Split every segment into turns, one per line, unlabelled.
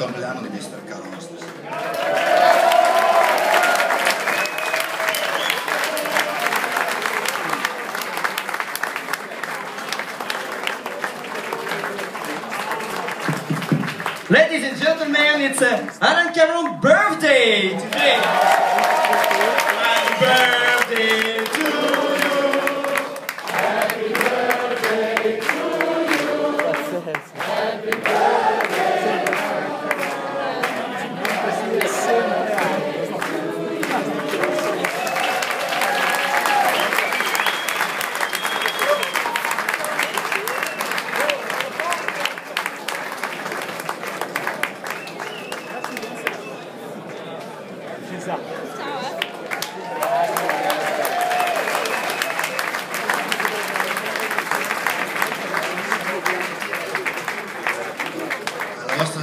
Compleanno di Mr. Ladies and gentlemen, it's uh, Alain Caron's birthday today.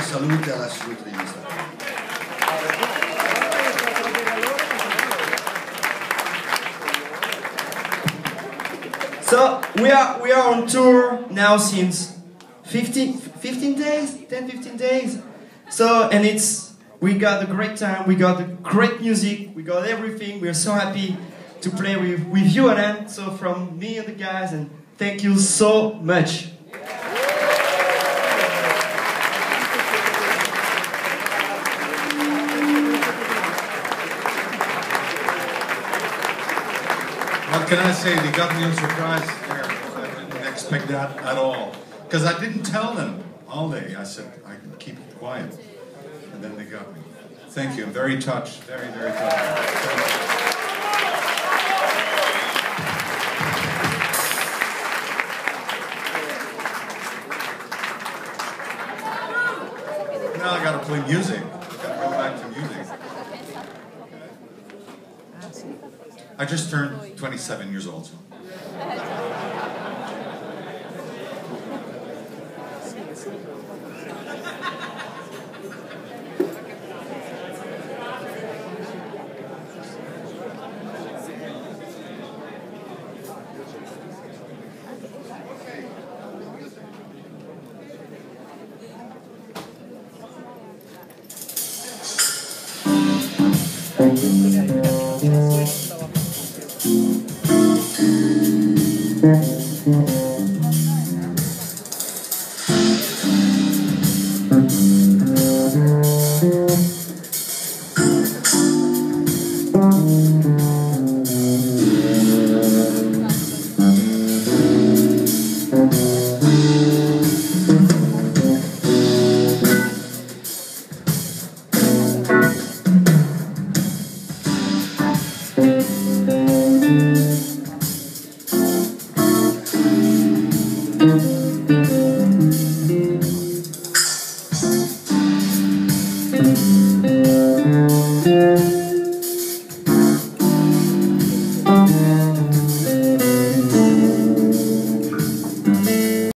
Salute alla.
So we are we are on tour now since 15, 15 days, 10, 15 days. So and it's we got a great time, we got the great music, we got everything. We are so happy to play with, with you Alain. So from me and the guys and thank you so much.
What can I say? They got me a surprise there. I didn't expect that at all. Because I didn't tell them all day. I said, I keep it quiet. And then they got me. Thank you. I'm very touched. Very, very touched. Now I play go back to music. I just turned 27 years old.
Thank